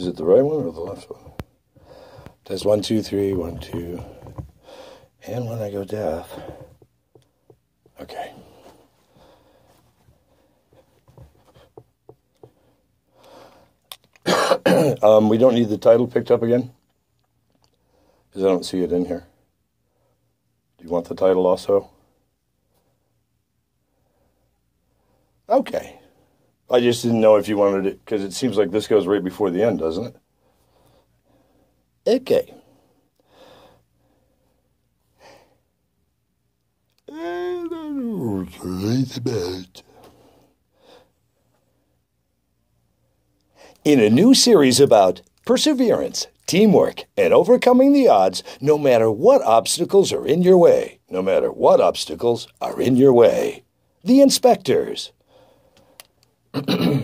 Is it the right one or the left one? Test one, two, three, one, two. And when I go deaf. Okay. um, we don't need the title picked up again because I don't see it in here. Do you want the title also? Okay. I just didn't know if you wanted it because it seems like this goes right before the end, doesn't it? Okay. In a new series about perseverance, teamwork, and overcoming the odds, no matter what obstacles are in your way, no matter what obstacles are in your way. The inspectors. You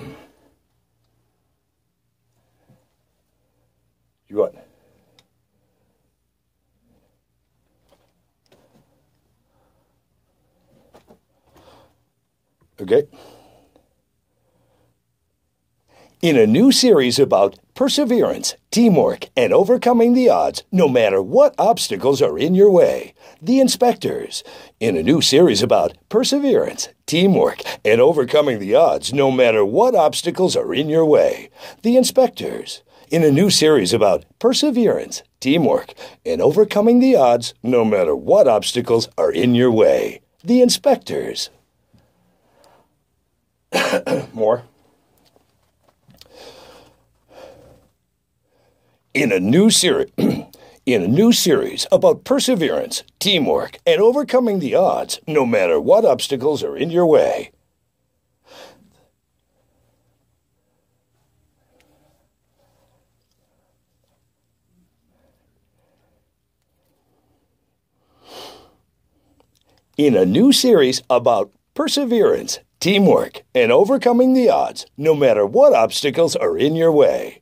what? Okay. In a new series about perseverance, teamwork, and overcoming the odds, no matter what obstacles are in your way. The Inspectors. In a new series about perseverance, teamwork, and overcoming the odds, no matter what obstacles are in your way. The Inspectors. In a new series about perseverance, teamwork, and overcoming the odds, no matter what obstacles are in your way. The Inspectors. More. In a new series. in a new series about perseverance, teamwork, and overcoming the odds, no matter what obstacles are in your way. In a new series about perseverance, teamwork, and overcoming the odds, no matter what obstacles are in your way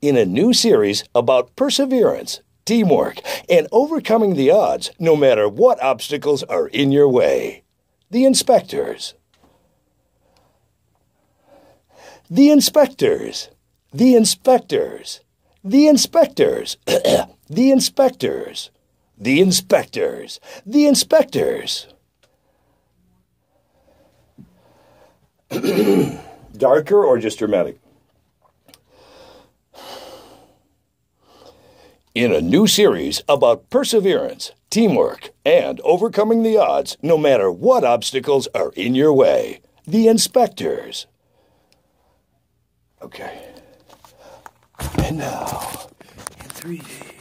in a new series about perseverance, teamwork, and overcoming the odds no matter what obstacles are in your way. The Inspectors. The Inspectors. The Inspectors. The Inspectors. the Inspectors. The Inspectors. The Inspectors. Darker or just dramatic? In a new series about perseverance, teamwork, and overcoming the odds no matter what obstacles are in your way. The Inspectors. Okay. And now, in 3D.